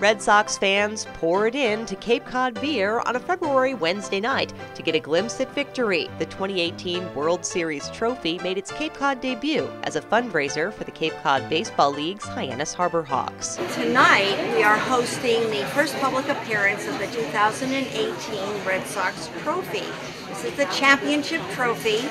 Red Sox fans poured in to Cape Cod Beer on a February Wednesday night to get a glimpse at victory. The 2018 World Series trophy made its Cape Cod debut as a fundraiser for the Cape Cod Baseball League's Hyannis Harbor Hawks. Tonight, we are hosting the first public appearance of the 2018 Red Sox trophy. This is the championship trophy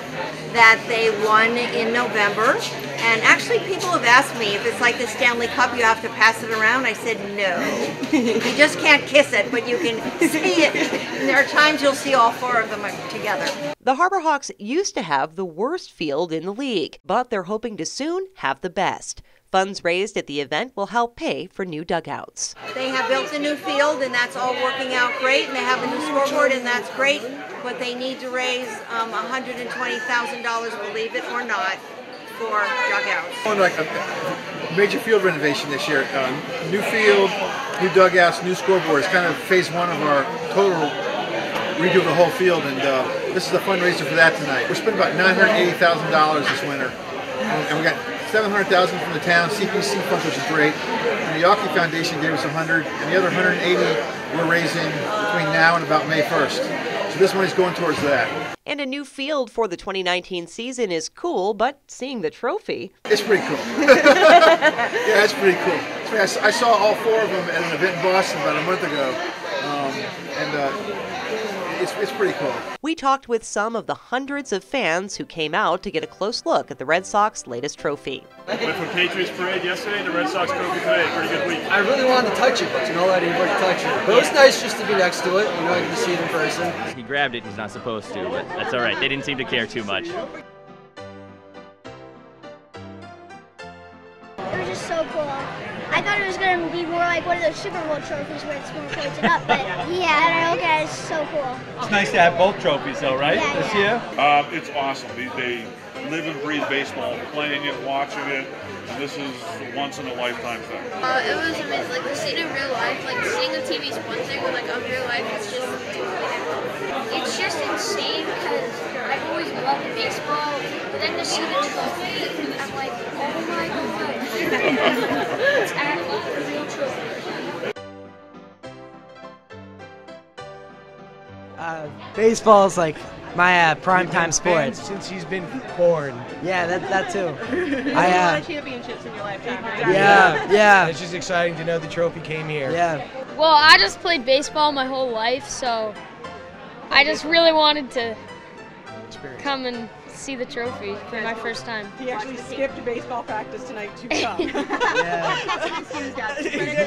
that they won in November. And actually, people have asked me if it's like the Stanley Cup, you have to pass it around. I said no. You just can't kiss it, but you can see it. And there are times you'll see all four of them together. The Harbor Hawks used to have the worst field in the league, but they're hoping to soon have the best. Funds raised at the event will help pay for new dugouts. They have built a new field, and that's all working out great, and they have a new scoreboard, and that's great. But they need to raise um, $120,000, believe it or not, for dugouts. Like a major field renovation this year. Um, new field, new dugouts, new scoreboard. It's kind of phase one of our total redo of the whole field, and uh, this is a fundraiser for that tonight. We're spending about $980,000 this winter, and we got 700,000 from the town CPC funds, which is great. And the Yawkey Foundation gave us 100, and the other 180 we're raising between now and about May 1st. So this money's going towards that. And a new field for the 2019 season is cool, but seeing the trophy. It's pretty cool. yeah, it's pretty cool. I saw all four of them at an event in Boston about a month ago. Um, and uh, it's, it's pretty cool. We talked with some of the hundreds of fans who came out to get a close look at the Red Sox latest trophy. Went from Patriots Parade yesterday to Red Sox Trophy today. Pretty good week. I really wanted to touch it, but you know, I didn't want to touch it. But it was nice just to be next to it. You know, I get to see it in person. He grabbed it. He's not supposed to, but that's all right. They didn't seem to care too much. It was just so cool. I thought it was going to be more like one of those Super Bowl trophies where it's more pointed up, but yeah, and I look at it, it's so cool. It's nice to have both trophies though, right, yeah, this yeah. year? Uh, it's awesome. They, they live and breathe baseball, playing it, watching it, and this is a once in a lifetime thing. Uh, it was amazing. Like, seeing it in real life, like, seeing on TV is one thing, but, like, on real life, it's just It's just insane because I've always loved baseball, but then to see the trophy, I'm like, oh my god. baseball is like my uh, prime time sport. Since he's been born. Yeah, that that too. I uh, a lot of championships in your lifetime, right? Yeah, yeah. It's just exciting to know the trophy came here. Yeah. Well, I just played baseball my whole life, so I just really wanted to come and see the trophy for my first time. He actually skipped baseball practice tonight to come. yeah.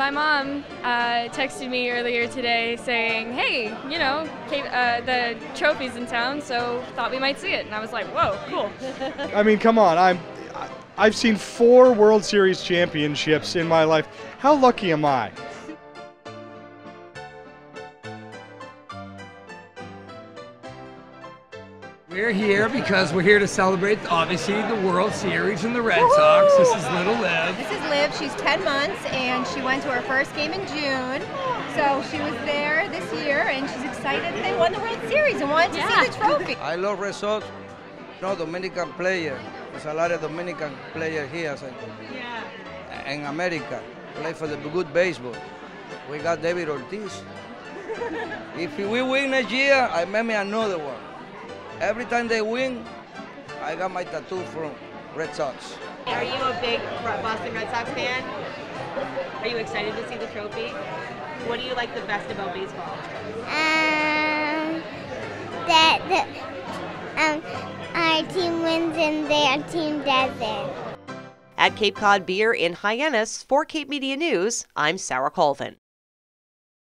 My mom uh, texted me earlier today saying, "Hey, you know, uh, the trophy's in town, so thought we might see it." And I was like, "Whoa, cool!" I mean, come on, I'm. I've seen four World Series championships in my life. How lucky am I? We're here because we're here to celebrate, obviously, the World Series and the Red Sox. This is little Liv. This is Liv. She's 10 months and she went to her first game in June. So she was there this year and she's excited they won the World Series and wanted to yeah. see the trophy. I love Red Sox. No, Dominican player. There's a lot of Dominican player here so yeah. in America. Play for the good baseball. We got David Ortiz. if we win next year, I make me another one. Every time they win, I got my tattoo from Red Sox. Are you a big Boston Red Sox fan? Are you excited to see the trophy? What do you like the best about baseball? Um, that the, um, our team wins and their team doesn't. At Cape Cod Beer in Hyannis, for Cape Media News, I'm Sarah Colvin.